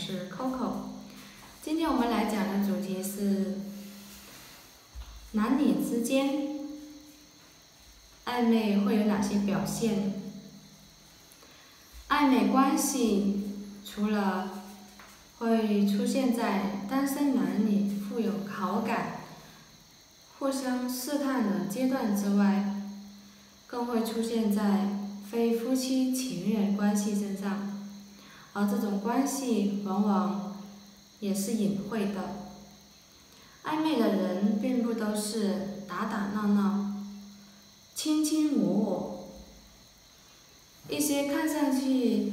是 Coco，今天我们来讲的主题是男女之间暧昧会有哪些表现？暧昧关系除了会出现在单身男女互有好感、互相试探的阶段之外，更会出现在非夫妻、情人关系身上。而这种关系往往也是隐晦的。暧昧的人并不都是打打闹闹、卿卿我我，一些看上去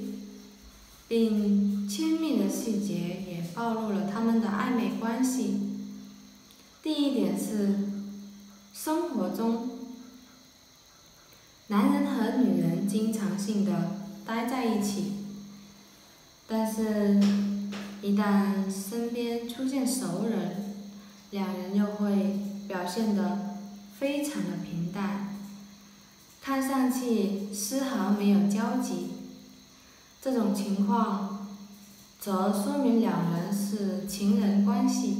并亲密的细节也暴露了他们的暧昧关系。第一点是，生活中，男人和女人经常性的待在一起，但是，一旦身边出现熟人。两人又会表现得非常的平淡，看上去丝毫没有交集。这种情况，则说明两人是情人关系，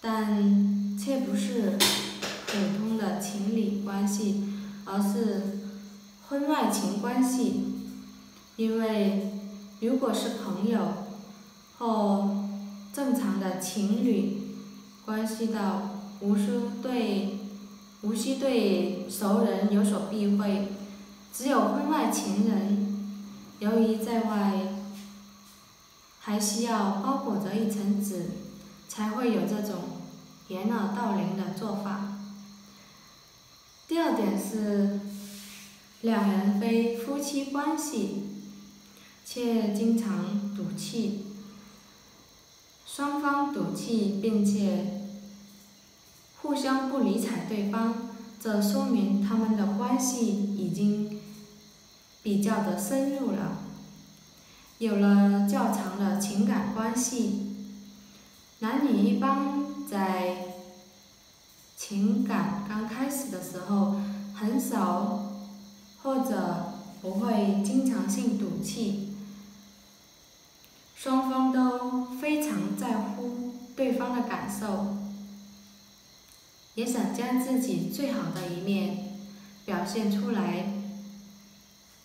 但却不是普通的情侣关系，而是婚外情关系。因为如果是朋友或正常的情侣关系到无需对无需对熟人有所避讳，只有婚外情人，由于在外还需要包裹着一层纸，才会有这种掩耳盗铃的做法。第二点是，两人非夫妻关系，却经常赌气。双方赌气，并且互相不理睬对方，这说明他们的关系已经比较的深入了，有了较长的情感关系。男女一般在情感刚开始的时候，很少或者不会经常性赌气。双方都非常在乎对方的感受，也想将自己最好的一面表现出来。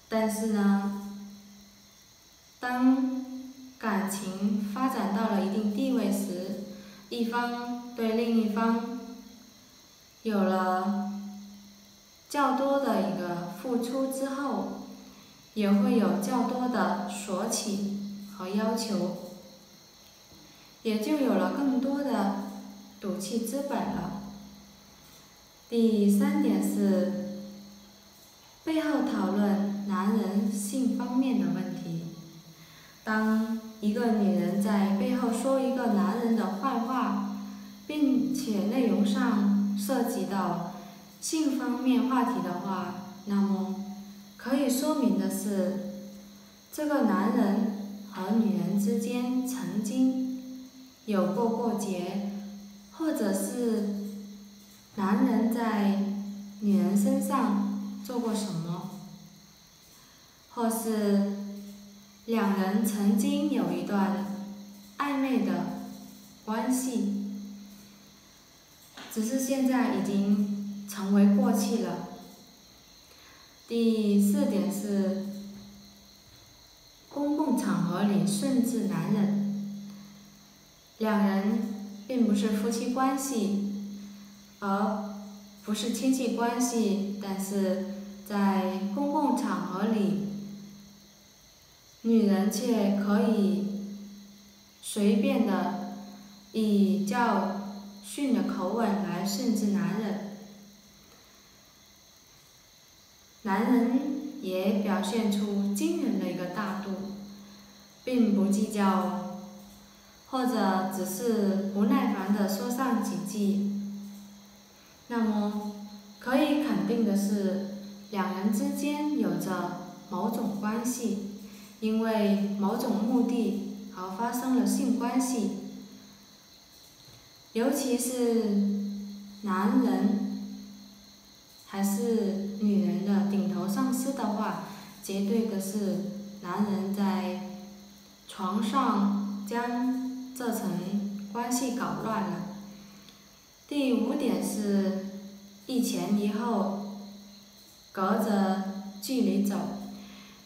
但是呢，当感情发展到了一定地位时，一方对另一方有了较多的一个付出之后，也会有较多的索取。和要求，也就有了更多的赌气资本了。第三点是背后讨论男人性方面的问题。当一个女人在背后说一个男人的坏话，并且内容上涉及到性方面话题的话，那么可以说明的是，这个男人。和女人之间曾经有过过节，或者是男人在女人身上做过什么，或是两人曾经有一段暧昧的关系，只是现在已经成为过去了。第四点是。公共场合里顺治男人，两人并不是夫妻关系，而不是亲戚关系，但是在公共场合里，女人却可以随便的以较训的口吻来训斥男人，男人。也表现出惊人的一个大度，并不计较，或者只是不耐烦的说上几句。那么，可以肯定的是，两人之间有着某种关系，因为某种目的而发生了性关系。尤其是男人。还是女人的顶头上司的话，绝对的是男人在床上将这层关系搞乱了。第五点是，一前一后，隔着距离走。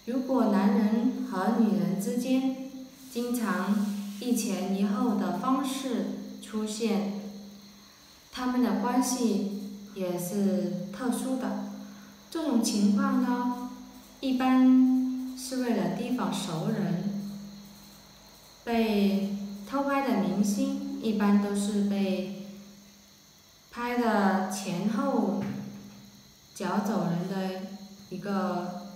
如果男人和女人之间经常一前一后的方式出现，他们的关系也是特殊的。这种情况呢，一般是为了提防熟人。被偷拍的明星一般都是被拍的前后脚走人的一个，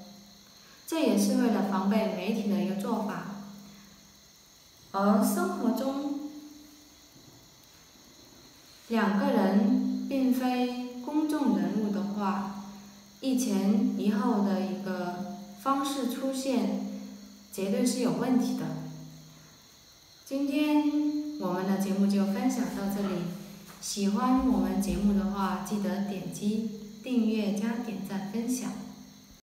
这也是为了防备媒体的一个做法。而生活中，两个人并非公众人物的话，一前一后的一个方式出现，绝对是有问题的。今天我们的节目就分享到这里，喜欢我们节目的话，记得点击订阅加点赞分享。